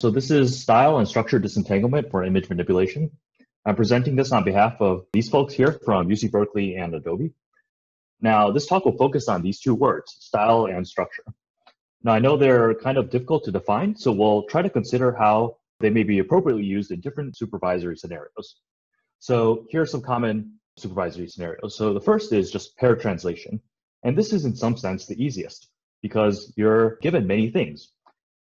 So this is style and structure disentanglement for image manipulation. I'm presenting this on behalf of these folks here from UC Berkeley and Adobe. Now, this talk will focus on these two words, style and structure. Now, I know they're kind of difficult to define, so we'll try to consider how they may be appropriately used in different supervisory scenarios. So here are some common supervisory scenarios. So the first is just pair translation. And this is in some sense the easiest because you're given many things.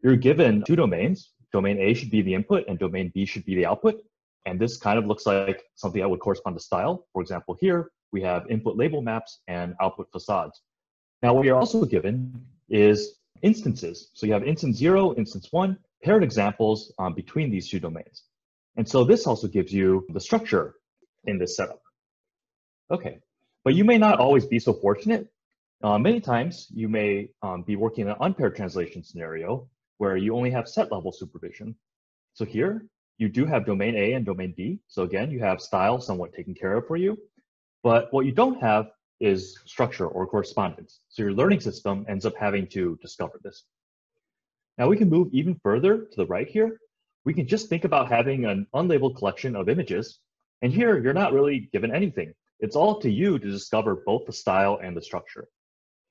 You're given two domains, domain A should be the input and domain B should be the output. And this kind of looks like something that would correspond to style. For example, here we have input label maps and output facades. Now, what you're also given is instances. So you have instance zero, instance one, paired examples um, between these two domains. And so this also gives you the structure in this setup. Okay, but you may not always be so fortunate. Uh, many times you may um, be working in an unpaired translation scenario where you only have set level supervision. So here, you do have domain A and domain B. So again, you have style somewhat taken care of for you. But what you don't have is structure or correspondence. So your learning system ends up having to discover this. Now we can move even further to the right here. We can just think about having an unlabeled collection of images. And here, you're not really given anything. It's all up to you to discover both the style and the structure.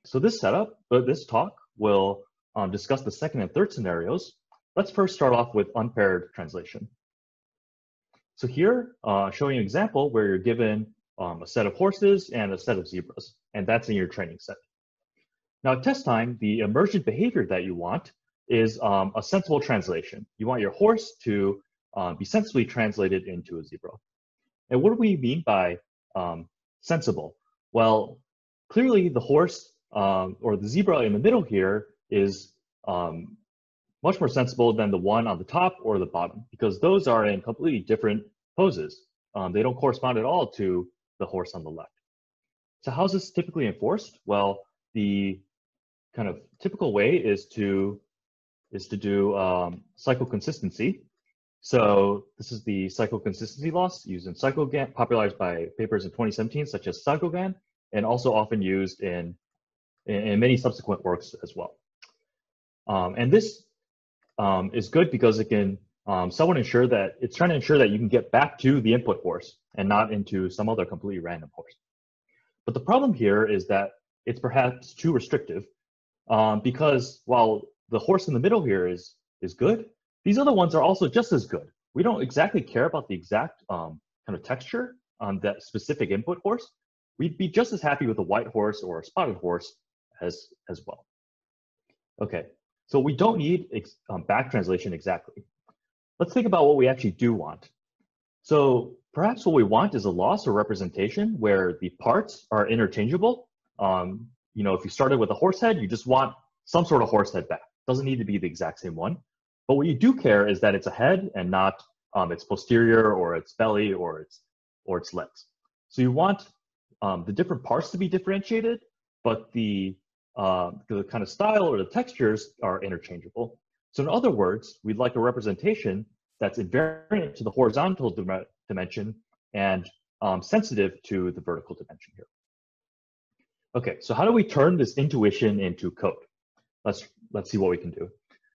So this setup, but this talk will um, discuss the second and third scenarios, let's first start off with unpaired translation. So here, uh, showing an example where you're given um, a set of horses and a set of zebras, and that's in your training set. Now at test time, the emergent behavior that you want is um, a sensible translation. You want your horse to uh, be sensibly translated into a zebra. And what do we mean by um, sensible? Well, clearly the horse um, or the zebra in the middle here is um, much more sensible than the one on the top or the bottom because those are in completely different poses. Um, they don't correspond at all to the horse on the left. So how's this typically enforced? Well, the kind of typical way is to is to do um, cycle consistency. So this is the cycle consistency loss used in CycleGAN, popularized by papers in 2017, such as CycleGAN, and also often used in, in many subsequent works as well. Um, and this um, is good because it can um, somewhat ensure that it's trying to ensure that you can get back to the input horse and not into some other completely random horse. But the problem here is that it's perhaps too restrictive um, because while the horse in the middle here is, is good, these other ones are also just as good. We don't exactly care about the exact um, kind of texture on that specific input horse. We'd be just as happy with a white horse or a spotted horse as, as well. Okay, so we don't need um, back translation exactly. Let's think about what we actually do want. So perhaps what we want is a loss or representation where the parts are interchangeable. Um, you know, if you started with a horse head, you just want some sort of horse head back. Doesn't need to be the exact same one. But what you do care is that it's a head and not um, its posterior or its belly or its or its legs. So you want um, the different parts to be differentiated, but the uh, the kind of style or the textures are interchangeable. So in other words, we'd like a representation that's invariant to the horizontal dim dimension and um, sensitive to the vertical dimension here. Okay, so how do we turn this intuition into code? Let's, let's see what we can do.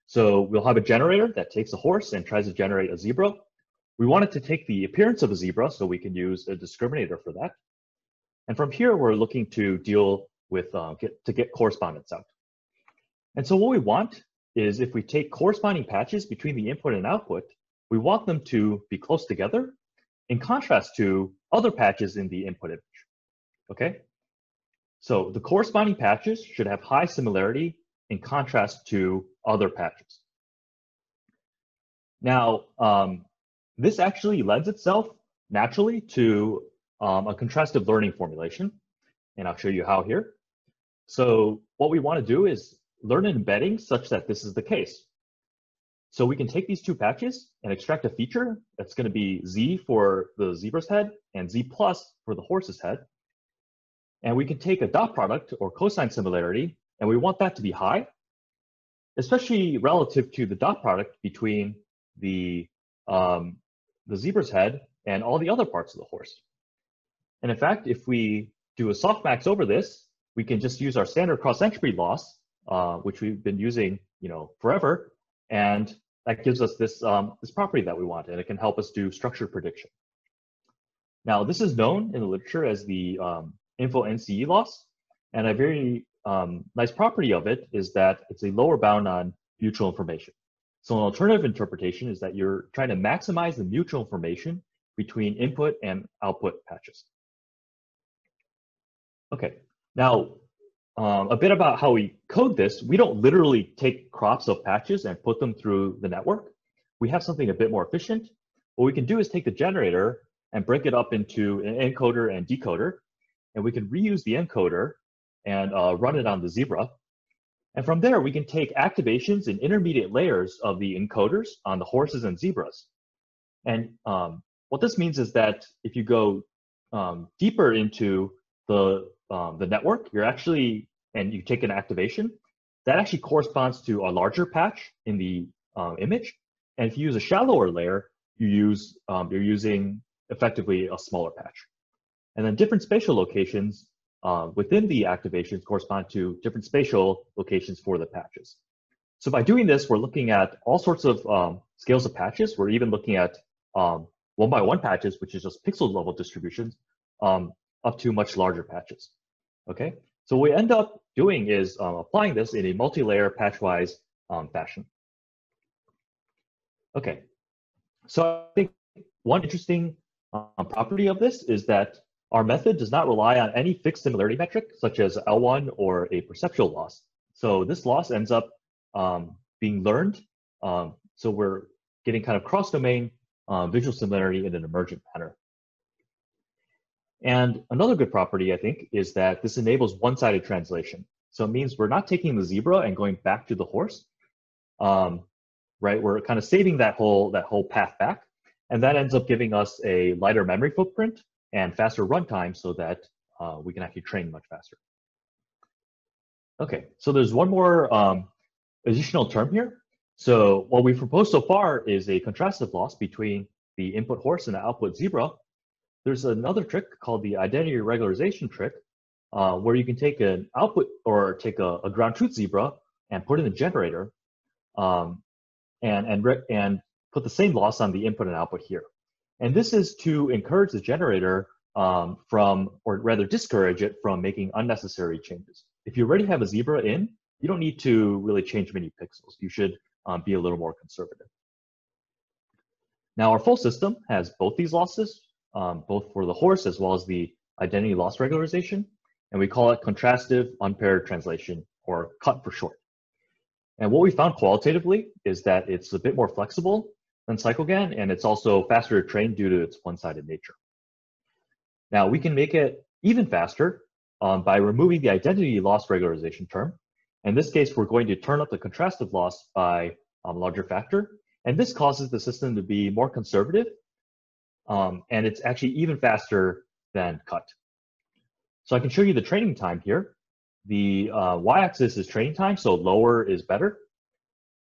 So we'll have a generator that takes a horse and tries to generate a zebra. We want it to take the appearance of a zebra, so we can use a discriminator for that. And from here, we're looking to deal with uh, get, to get correspondence out. And so what we want is if we take corresponding patches between the input and output, we want them to be close together in contrast to other patches in the input image. Okay? So the corresponding patches should have high similarity in contrast to other patches. Now, um, this actually lends itself naturally to um, a contrastive learning formulation, and I'll show you how here. So what we want to do is learn an embedding such that this is the case. So we can take these two patches and extract a feature that's going to be z for the zebra's head and z plus for the horse's head. And we can take a dot product or cosine similarity, and we want that to be high, especially relative to the dot product between the, um, the zebra's head and all the other parts of the horse. And in fact, if we do a softmax over this, we can just use our standard cross entropy loss, uh, which we've been using you know, forever, and that gives us this, um, this property that we want, and it can help us do structure prediction. Now, this is known in the literature as the um, info NCE loss, and a very um, nice property of it is that it's a lower bound on mutual information. So an alternative interpretation is that you're trying to maximize the mutual information between input and output patches. Okay, now um, a bit about how we code this. We don't literally take crops of patches and put them through the network. We have something a bit more efficient. What we can do is take the generator and break it up into an encoder and decoder. And we can reuse the encoder and uh, run it on the Zebra. And from there, we can take activations in intermediate layers of the encoders on the horses and zebras. And um, what this means is that if you go um, deeper into the, um, the network, you're actually, and you take an activation, that actually corresponds to a larger patch in the um, image. And if you use a shallower layer, you use, um, you're using effectively a smaller patch. And then different spatial locations uh, within the activations correspond to different spatial locations for the patches. So by doing this, we're looking at all sorts of um, scales of patches. We're even looking at um, one by one patches, which is just pixel level distributions, um, up to much larger patches. Okay, so what we end up doing is um, applying this in a multi-layer patchwise um, fashion. Okay, so I think one interesting um, property of this is that our method does not rely on any fixed similarity metric, such as L1 or a perceptual loss. So this loss ends up um, being learned. Um, so we're getting kind of cross-domain uh, visual similarity in an emergent manner. And another good property, I think, is that this enables one-sided translation. So it means we're not taking the zebra and going back to the horse, um, right? We're kind of saving that whole, that whole path back. And that ends up giving us a lighter memory footprint and faster runtime so that uh, we can actually train much faster. Okay, so there's one more um, additional term here. So what we've proposed so far is a contrastive loss between the input horse and the output zebra. There's another trick called the identity regularization trick, uh, where you can take an output or take a, a, ground truth zebra and put in the generator um, and, and, and put the same loss on the input and output here. And this is to encourage the generator um, from, or rather discourage it from making unnecessary changes. If you already have a zebra in, you don't need to really change many pixels. You should um, be a little more conservative. Now our full system has both these losses, um, both for the horse as well as the identity loss regularization, and we call it contrastive unpaired translation, or CUT for short. And what we found qualitatively is that it's a bit more flexible than CycleGAN, and it's also faster to train due to its one-sided nature. Now, we can make it even faster um, by removing the identity loss regularization term. In this case, we're going to turn up the contrastive loss by a um, larger factor, and this causes the system to be more conservative, um, and it's actually even faster than cut. So I can show you the training time here. The uh, y-axis is training time, so lower is better.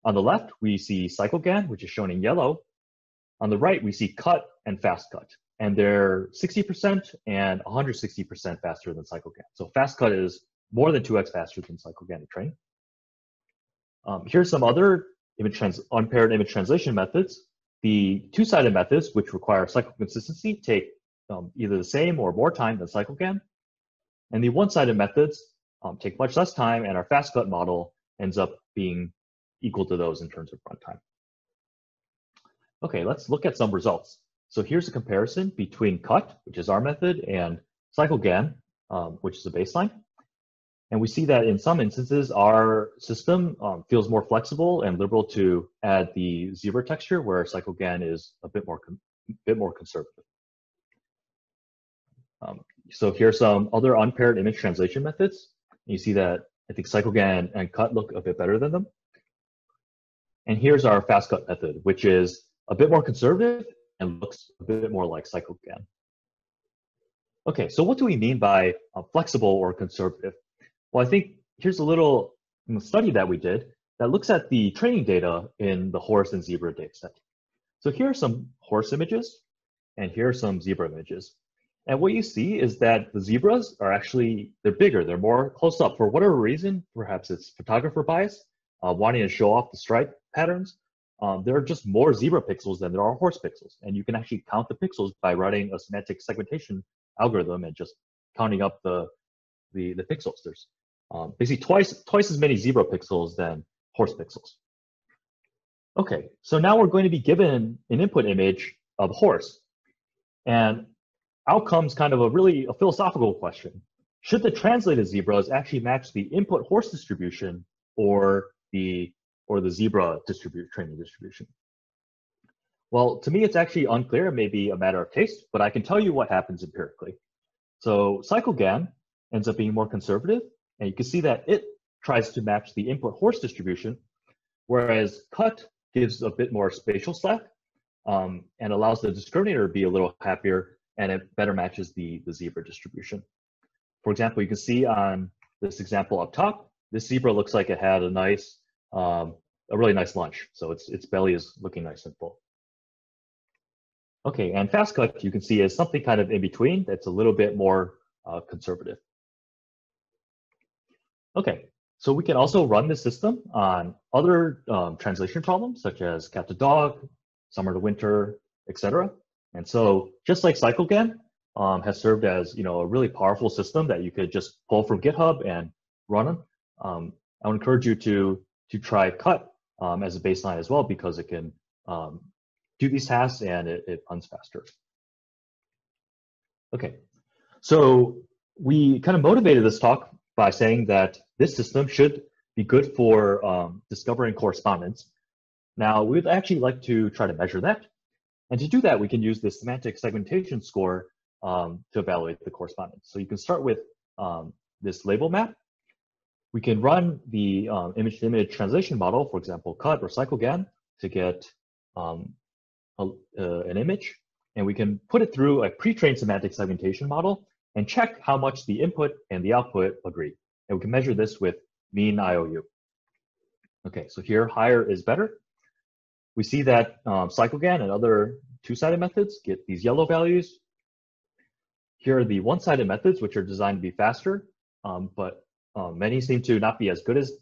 On the left, we see CycleGAN, which is shown in yellow. On the right, we see cut and fast cut. And they're 60% and 160% faster than CycleGAN. So fast cut is more than 2x faster than CycleGAN to train. Um, here's some other image trans unpaired image translation methods. The two-sided methods, which require cycle consistency, take um, either the same or more time than cycle CycleGAN. And the one-sided methods um, take much less time, and our fast cut model ends up being equal to those in terms of runtime. Okay, let's look at some results. So here's a comparison between cut, which is our method, and CycleGAN, um, which is a baseline. And we see that in some instances, our system um, feels more flexible and liberal to add the zebra texture, where CycleGAN is a bit more, bit more conservative. Um, so here's some other unpaired image translation methods. You see that I think CycleGAN and cut look a bit better than them. And here's our fast cut method, which is a bit more conservative and looks a bit more like CycleGAN. Okay, so what do we mean by uh, flexible or conservative? Well, I think here's a little study that we did that looks at the training data in the horse and zebra dataset. So here are some horse images, and here are some zebra images. And what you see is that the zebras are actually, they're bigger, they're more close up. For whatever reason, perhaps it's photographer bias, uh, wanting to show off the stripe patterns, um, there are just more zebra pixels than there are horse pixels. And you can actually count the pixels by running a semantic segmentation algorithm and just counting up the, the, the pixels. There's um, basically twice, twice as many zebra pixels than horse pixels. Okay, so now we're going to be given an input image of a horse. And out comes kind of a really a philosophical question. Should the translated zebras actually match the input horse distribution or the or the zebra distribute training distribution? Well, to me, it's actually unclear. It may be a matter of taste, but I can tell you what happens empirically. So CycleGAN ends up being more conservative, and you can see that it tries to match the input horse distribution, whereas cut gives a bit more spatial slack um, and allows the discriminator to be a little happier and it better matches the, the zebra distribution. For example, you can see on this example up top, this zebra looks like it had a nice, um, a really nice lunch. So its, its belly is looking nice and full. Okay, and fast cut you can see is something kind of in between that's a little bit more uh, conservative. Okay, so we can also run the system on other um, translation problems such as cat to dog, summer to winter, etc. And so just like CycleGAN um, has served as you know a really powerful system that you could just pull from GitHub and run on, um, I would encourage you to to try Cut um, as a baseline as well because it can um, do these tasks and it, it runs faster. Okay, so we kind of motivated this talk by saying that this system should be good for um, discovering correspondence. Now, we'd actually like to try to measure that. And to do that, we can use the semantic segmentation score um, to evaluate the correspondence. So you can start with um, this label map. We can run the um, image-to-image translation model, for example, cut or CycleGAN, to get um, a, uh, an image. And we can put it through a pre-trained semantic segmentation model and check how much the input and the output agree. And we can measure this with mean IOU. Okay, so here higher is better. We see that um, CycleGAN and other two-sided methods get these yellow values. Here are the one-sided methods, which are designed to be faster, um, but um, many seem to not be as good as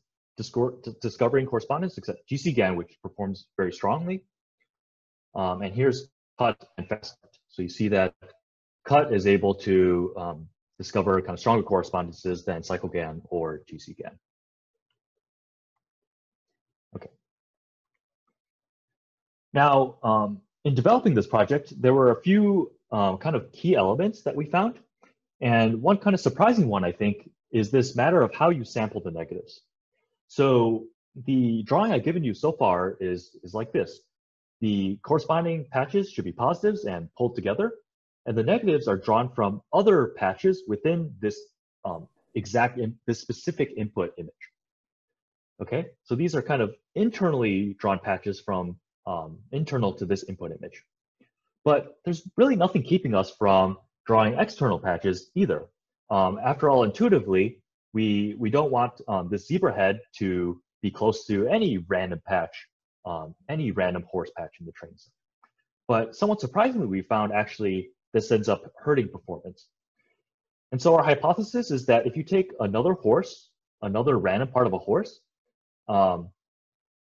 discovering correspondence, except GCGAN, which performs very strongly. Um, and here's cut and fast. So you see that cut is able to um, discover kind of stronger correspondences than CycleGAN or GCGAN. Okay. Now, um, in developing this project, there were a few um, kind of key elements that we found. And one kind of surprising one, I think, is this matter of how you sample the negatives. So the drawing I've given you so far is, is like this. The corresponding patches should be positives and pulled together and the negatives are drawn from other patches within this um, exact, this specific input image. Okay, so these are kind of internally drawn patches from um, internal to this input image. But there's really nothing keeping us from drawing external patches either. Um, after all, intuitively, we, we don't want um, this zebra head to be close to any random patch, um, any random horse patch in the train set. But somewhat surprisingly, we found actually this ends up hurting performance. And so our hypothesis is that if you take another horse, another random part of a horse, um,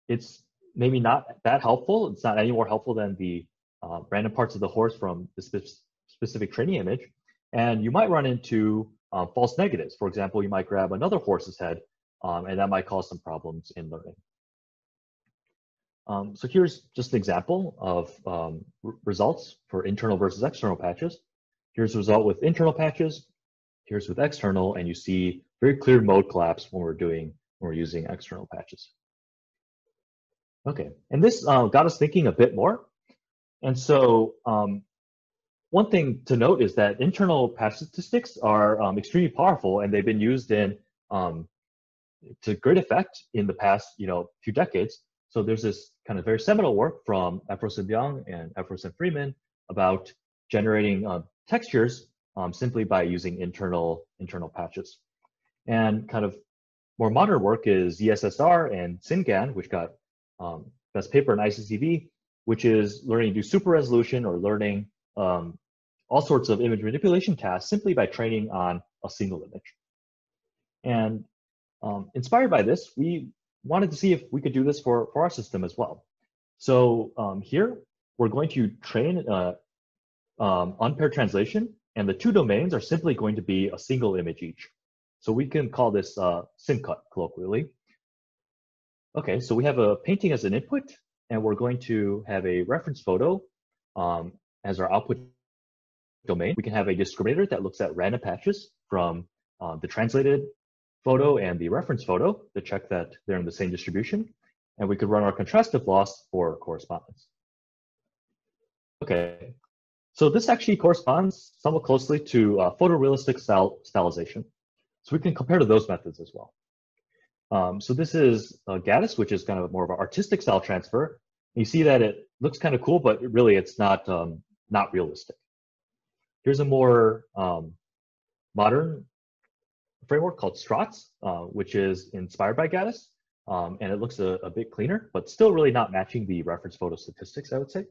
it's maybe not that helpful. It's not any more helpful than the uh, random parts of the horse from the spe specific training image. And you might run into uh, false negatives. For example, you might grab another horse's head, um, and that might cause some problems in learning. Um, so here's just an example of um, results for internal versus external patches. Here's a result with internal patches. Here's with external, and you see very clear mode collapse when we're doing when we're using external patches. Okay, and this uh, got us thinking a bit more. And so um, one thing to note is that internal patch statistics are um, extremely powerful, and they've been used in um, to great effect in the past, you know, few decades. So there's this kind of very seminal work from Efros and Leung and Efros and Freeman about generating uh, textures um, simply by using internal internal patches. And kind of more modern work is ZSSR and SinGAN, which got um, best paper in ICCV, which is learning to do super resolution or learning um, all sorts of image manipulation tasks simply by training on a single image. And um, inspired by this, we wanted to see if we could do this for, for our system as well. So um, here, we're going to train uh, um, unpaired translation, and the two domains are simply going to be a single image each. So we can call this uh, cut colloquially. Okay, so we have a painting as an input, and we're going to have a reference photo um, as our output domain. We can have a discriminator that looks at random patches from uh, the translated photo and the reference photo to check that they're in the same distribution. And we could run our contrastive loss for correspondence. Okay, so this actually corresponds somewhat closely to uh, photorealistic style stylization. So we can compare to those methods as well. Um, so this is uh, Gatys, which is kind of more of an artistic style transfer. You see that it looks kind of cool, but really it's not um, not realistic. Here's a more um, modern framework called STROTSS, uh, which is inspired by Gatys. Um, and it looks a, a, bit cleaner, but still really not matching the reference photo statistics, I would say.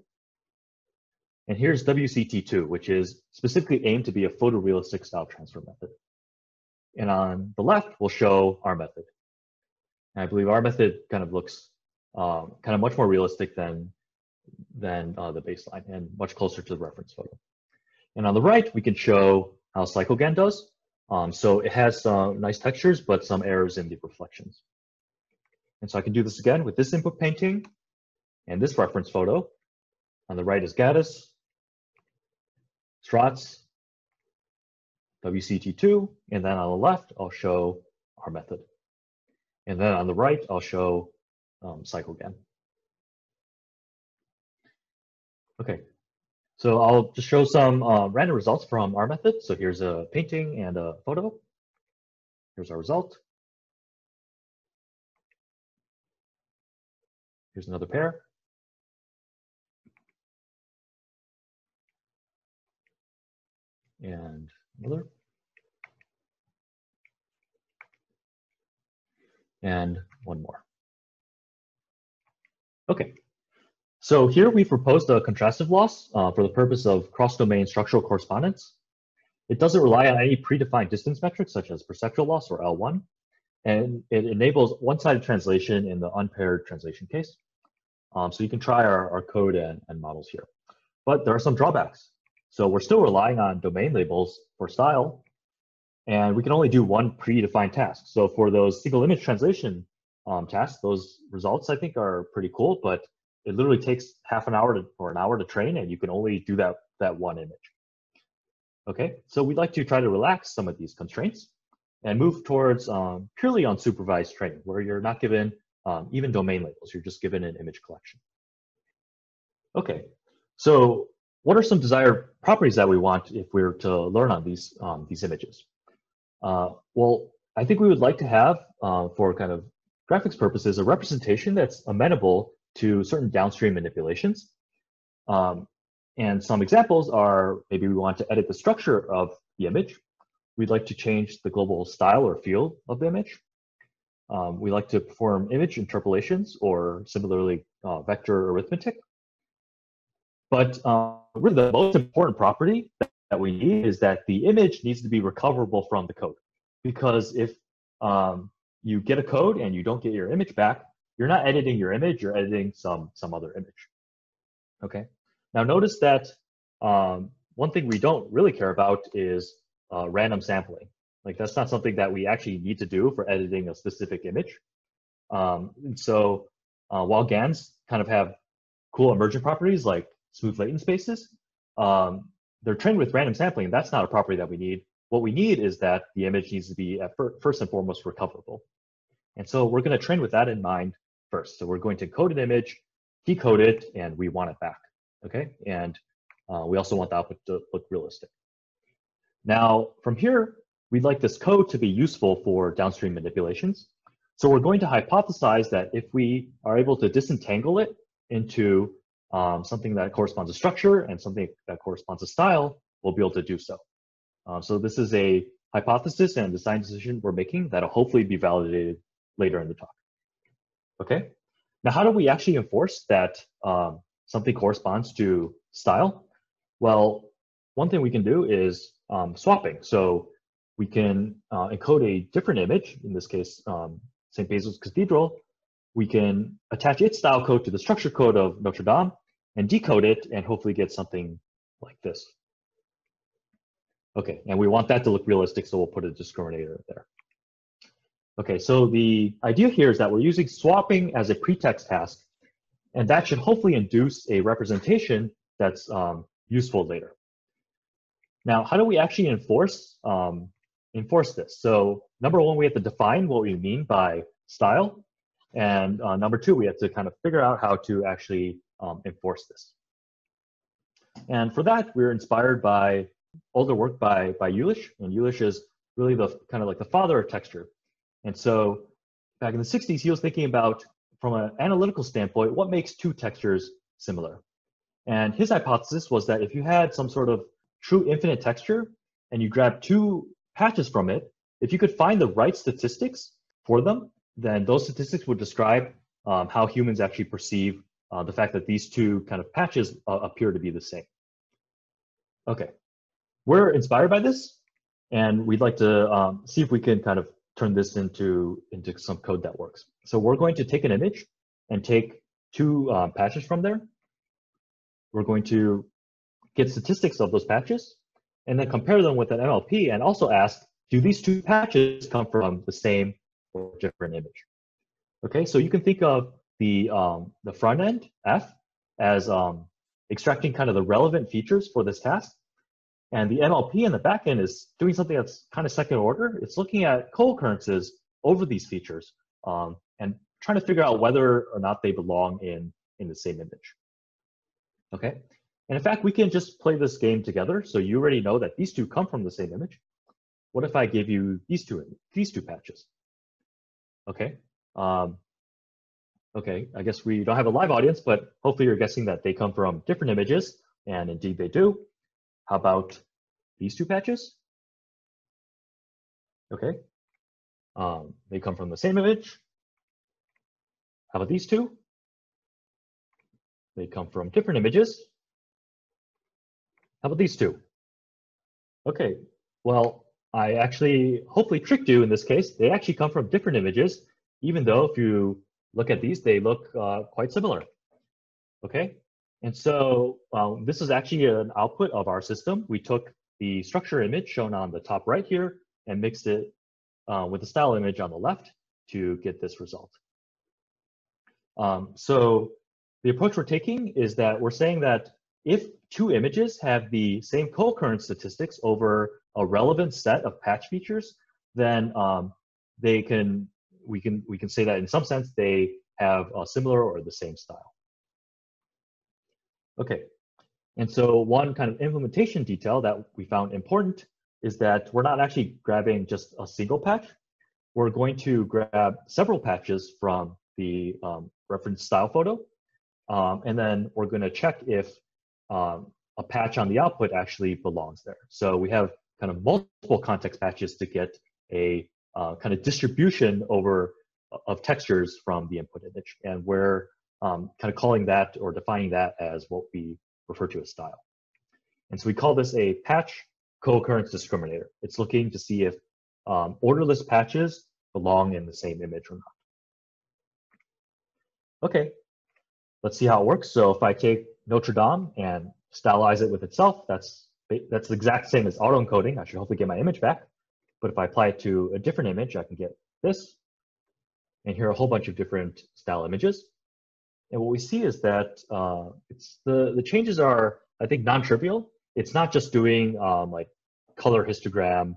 And here's WCT2, which is specifically aimed to be a photorealistic style transfer method. And on the left, we'll show our method. And I believe our method kind of looks um, kind of much more realistic than, than uh, the baseline and much closer to the reference photo. And on the right, we can show how CycleGAN does. Um, so it has some nice textures, but some errors in the reflections. And so I can do this again with this input painting and this reference photo. On the right is Gatys, STROTSS, WCT2, and then on the left, I'll show our method. And then on the right, I'll show um, CycleGAN. Okay, so I'll just show some uh, random results from our method. So here's a painting and a photo. Here's our result. Here's another pair. And another. And one more. Okay, so here we've proposed a contrastive loss uh, for the purpose of cross-domain structural correspondence. It doesn't rely on any predefined distance metrics such as perceptual loss or L1, and it enables one-sided translation in the unpaired translation case. Um, so you can try our, our code and, and models here. But there are some drawbacks. So we're still relying on domain labels for style, and we can only do one predefined task. So for those single image translation um, tasks, those results I think are pretty cool, but it literally takes half an hour to, or an hour to train and you can only do that, that one image. Okay, so we'd like to try to relax some of these constraints and move towards um, purely unsupervised training where you're not given um, even domain labels, you're just given an image collection. Okay, so what are some desired properties that we want if we are to learn on these, um, these images? Uh, well, I think we would like to have, uh, for kind of graphics purposes, a representation that's amenable to certain downstream manipulations. Um, and some examples are maybe we want to edit the structure of the image. We'd like to change the global style or feel of the image. Um, we like to perform image interpolations or similarly uh, vector arithmetic. But uh, really the most important property that we need is that the image needs to be recoverable from the code. Because if um, you get a code and you don't get your image back, you're not editing your image, you're editing some, some other image. Okay, now notice that um, one thing we don't really care about is uh, random sampling. Like that's not something that we actually need to do for editing a specific image. Um, so uh, while GANs kind of have cool emergent properties like smooth latent spaces, um, they're trained with random sampling. That's not a property that we need. What we need is that the image needs to be first and foremost recoverable. And so we're going to train with that in mind first. So we're going to code an image, decode it, and we want it back. Okay, and uh, we also want the output to look realistic. Now, from here, we'd like this code to be useful for downstream manipulations. So we're going to hypothesize that if we are able to disentangle it into um, something that corresponds to structure and something that corresponds to style, we'll be able to do so. Um, so this is a hypothesis and design decision we're making that'll hopefully be validated later in the talk. Okay, now how do we actually enforce that um, something corresponds to style? Well, one thing we can do is um, swapping. So we can uh, encode a different image, in this case, um, St. Basil's Cathedral, we can attach its style code to the structure code of Notre Dame and decode it and hopefully get something like this. Okay, and we want that to look realistic, so we'll put a discriminator there. Okay, so the idea here is that we're using swapping as a pretext task, and that should hopefully induce a representation that's um, useful later. Now, how do we actually enforce um, enforce this? So number one, we have to define what we mean by style. And uh, number two, we have to kind of figure out how to actually um, enforce this. And for that, we are inspired by older work by, by Julesz. And Julesz is really the kind of like the father of texture. And so back in the 60s, he was thinking about, from an analytical standpoint, what makes two textures similar? And his hypothesis was that if you had some sort of true infinite texture and you grab two patches from it, if you could find the right statistics for them, then those statistics would describe um, how humans actually perceive uh, the fact that these two kind of patches uh, appear to be the same. Okay, we're inspired by this, and we'd like to um, see if we can kind of turn this into, into some code that works. So we're going to take an image and take two um, patches from there. We're going to get statistics of those patches and then compare them with an MLP and also ask, do these two patches come from the same or different image? Okay, so you can think of the, um, the front end, F, as um, extracting kind of the relevant features for this task. And the MLP in the backend is doing something that's kind of second order. It's looking at co-occurrences over these features um, and trying to figure out whether or not they belong in, in the same image. Okay, and in fact, we can just play this game together. So you already know that these two come from the same image. What if I give you these two, these two patches? Okay, um, okay, I guess we don't have a live audience, but hopefully you're guessing that they come from different images, and indeed they do. How about these two patches? Okay. Um, they come from the same image. How about these two? They come from different images. How about these two? Okay, well, I actually hopefully tricked you in this case. They actually come from different images, even though if you look at these, they look uh, quite similar. Okay, and so um, this is actually an output of our system. We took the structure image shown on the top right here and mixed it uh, with the style image on the left to get this result. Um, so the approach we're taking is that we're saying that if two images have the same co-occurrence statistics over a relevant set of patch features, then um, they can we can we can say that in some sense they have a similar or the same style. Okay, and so one kind of implementation detail that we found important is that we're not actually grabbing just a single patch. We're going to grab several patches from the um, reference style photo, um, and then we're going to check if um, a patch on the output actually belongs there. So we have kind of multiple context patches to get a uh, kind of distribution over of textures from the input image. And we're um, kind of calling that or defining that as what we refer to as style. And so we call this a patch co-occurrence discriminator. It's looking to see if um, orderless patches belong in the same image or not. Okay, let's see how it works. So if I take Notre Dame and stylize it with itself, that's that's the exact same as auto encoding. I should hopefully get my image back. But if I apply it to a different image, I can get this. And here are a whole bunch of different style images. And what we see is that uh, it's the, the changes are, I think, non-trivial. It's not just doing um, like color histogram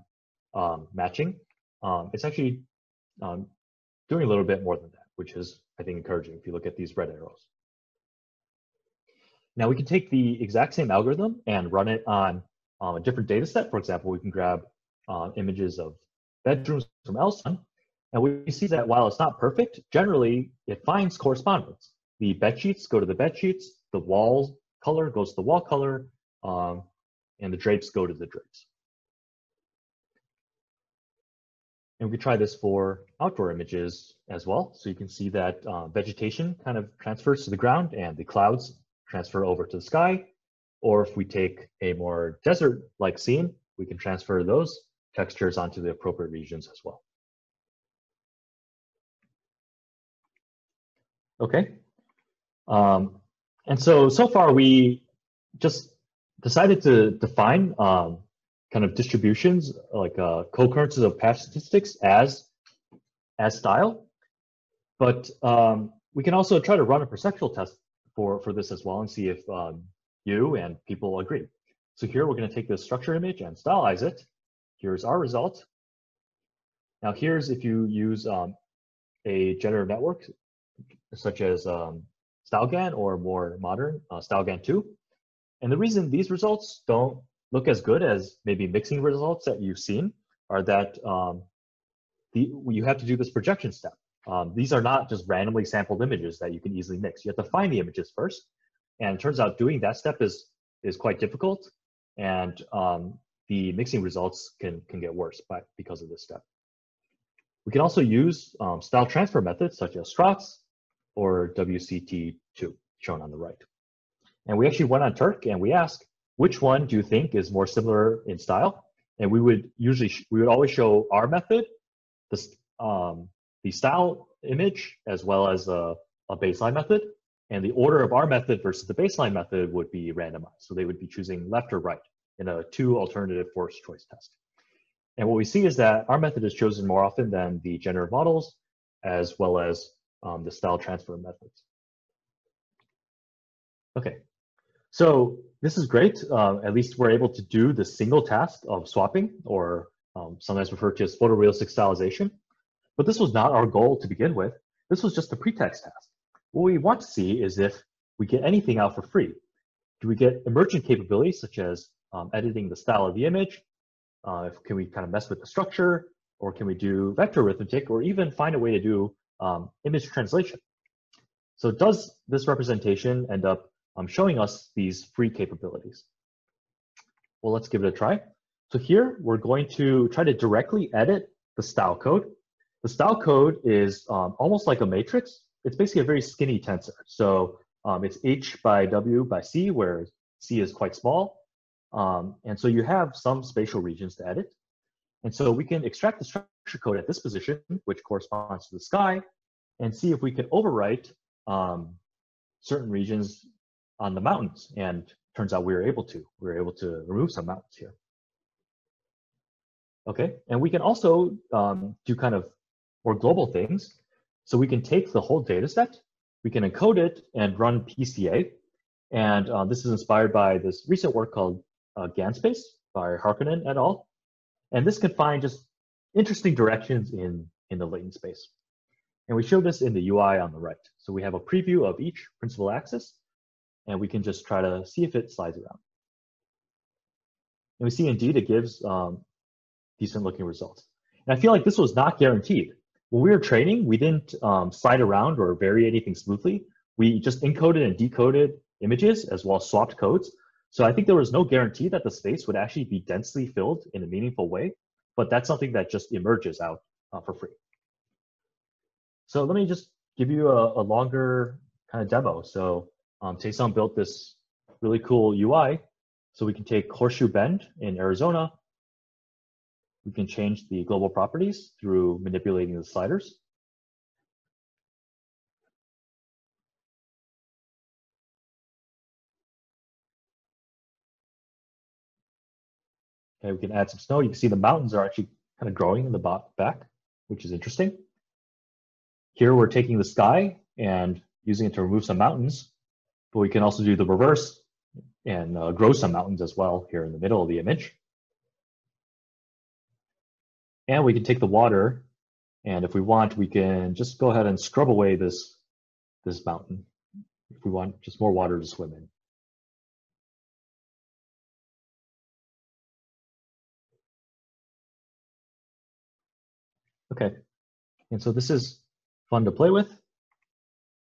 um, matching. Um, it's actually um, doing a little bit more than that, which is, I think, encouraging if you look at these red arrows. Now we can take the exact same algorithm and run it on um, a different data set. For example, we can grab uh, images of bedrooms from LSUN, and we see that while it's not perfect, generally it finds correspondence the bed sheets go to the bed sheets, the wall color goes to the wall color, um, and the drapes go to the drapes. And we try this for outdoor images as well. So you can see that uh, vegetation kind of transfers to the ground and the clouds transfer over to the sky. Or if we take a more desert-like scene, we can transfer those textures onto the appropriate regions as well. Okay. Um, and so, so far we just decided to define um, kind of distributions like uh, co-occurrences of patch statistics as, as style. But um, we can also try to run a perceptual test for, for this as well and see if um, you and people agree. So here we're going to take this structure image and stylize it. Here's our result. Now here's if you use um, a generative network such as um, StyleGAN or more modern uh, StyleGAN 2. And the reason these results don't look as good as maybe mixing results that you've seen are that um, the, you have to do this projection step. Um, these are not just randomly sampled images that you can easily mix. You have to find the images first. And it turns out doing that step is, is quite difficult. And um, the mixing results can, can get worse by, because of this step. We can also use um, style transfer methods such as STROTSS or WCT2 shown on the right. And we actually went on Turk and we asked, which one do you think is more similar in style? And we would usually, we would always show our method, the, um, the style image, as well as a, a baseline method. And the order of our method versus the baseline method would be randomized. So they would be choosing left or right in a two alternative force choice test. And what we see is that our method is chosen more often than the generative models, as well as um, the style transfer methods. Okay, so this is great. Uh, at least we're able to do the single task of swapping, or um, sometimes referred to as photorealistic stylization. But this was not our goal to begin with. This was just a pretext task. What we want to see is if we get anything out for free. Do we get emergent capabilities such as um, editing the style of the image? Uh, if, can we kind of mess with the structure? Or can we do vector arithmetic or even find a way to do um, image translation? So does this representation end up um, showing us these free capabilities? Well, let's give it a try. So here we're going to try to directly edit the style code. The style code is um, almost like a matrix. It's basically a very skinny tensor. So um, it's H by W by C, where C is quite small. Um, and so you have some spatial regions to edit. And so we can extract the code at this position, which corresponds to the sky, and see if we can overwrite um, certain regions on the mountains. And turns out we were able to. We were able to remove some mountains here. Okay, and we can also um, do kind of more global things. So we can take the whole data set, we can encode it and run PCA. And uh, this is inspired by this recent work called uh, GANSpace by Harkonen et al. And this can find just interesting directions in, in the latent space. And we show this in the UI on the right. So we have a preview of each principal axis, and we can just try to see if it slides around. And we see indeed it gives um, decent looking results. And I feel like this was not guaranteed. When we were training, we didn't um, slide around or vary anything smoothly. We just encoded and decoded images as well as swapped codes. So I think there was no guarantee that the space would actually be densely filled in a meaningful way, but that's something that just emerges out uh, for free. So let me just give you a, a longer kind of demo. So um, Taesung built this really cool UI. So we can take Horseshoe Bend in Arizona. We can change the global properties through manipulating the sliders. Okay, we can add some snow. You can see the mountains are actually kind of growing in the back, which is interesting. Here we're taking the sky and using it to remove some mountains, but we can also do the reverse and uh, grow some mountains as well here in the middle of the image. And we can take the water, and if we want, we can just go ahead and scrub away this, this mountain if we want just more water to swim in. Okay, and so this is fun to play with.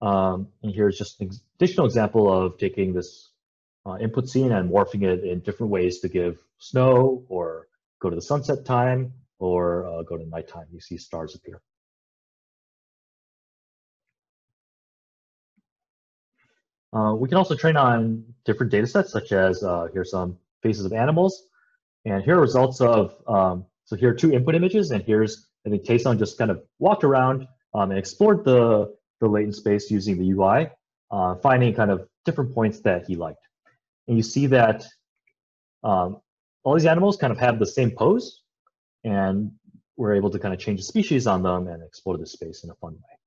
Um, and here's just an additional example of taking this uh, input scene and morphing it in different ways to give snow or go to the sunset time or uh, go to nighttime. You see stars appear. Uh, we can also train on different data sets, such as uh, here's some faces of animals. And here are results of, um, so here are two input images, and here's I think Taesung just kind of walked around um, and explored the the latent space using the UI, uh, finding kind of different points that he liked. And you see that um, all these animals kind of have the same pose, and we're able to kind of change the species on them and explore the space in a fun way.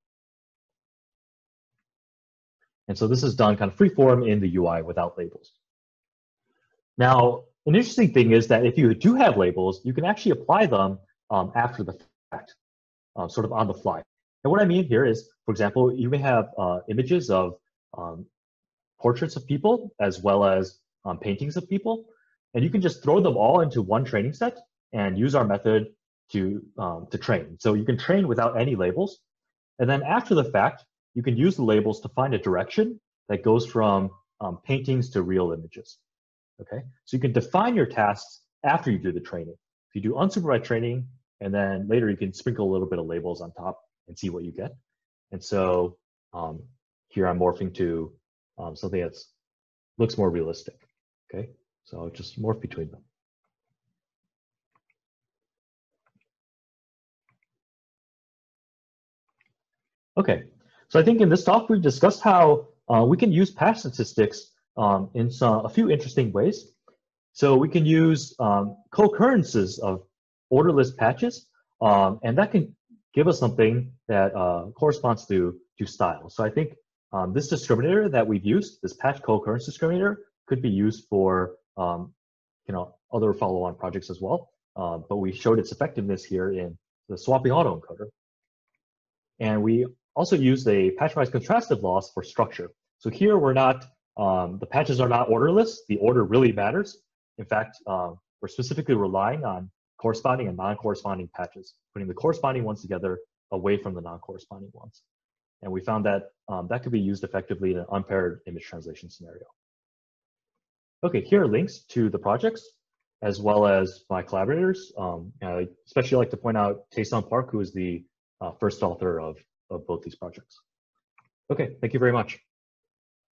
And so this is done kind of free form in the UI without labels. Now, an interesting thing is that if you do have labels, you can actually apply them um, after the uh, sort of on the fly. And what I mean here is, for example, you may have uh, images of um, portraits of people as well as um, paintings of people, and you can just throw them all into one training set and use our method to, um, to train. So you can train without any labels. And then after the fact, you can use the labels to find a direction that goes from um, paintings to real images. Okay, so you can define your tasks after you do the training. If you do unsupervised training, and then later you can sprinkle a little bit of labels on top and see what you get. And so um, here I'm morphing to um, something that looks more realistic. Okay, so I'll just morph between them. Okay, so I think in this talk we've discussed how uh, we can use patch statistics um, in some, a few interesting ways. So we can use um, co-occurrences of orderless patches, um, and that can give us something that uh, corresponds to, to style. So I think um, this discriminator that we've used, this patch co-occurrence discriminator, could be used for um, you know other follow-on projects as well. Uh, but we showed its effectiveness here in the swapping autoencoder. And we also used a patchwise contrastive loss for structure. So here we're not, um, the patches are not orderless. The order really matters. In fact, um, we're specifically relying on corresponding and non-corresponding patches, putting the corresponding ones together away from the non-corresponding ones. And we found that um, that could be used effectively in an unpaired image translation scenario. Okay, here are links to the projects as well as my collaborators. Um, I especially like to point out Taesung Park, who is the uh, first author of of both these projects. Okay, thank you very much.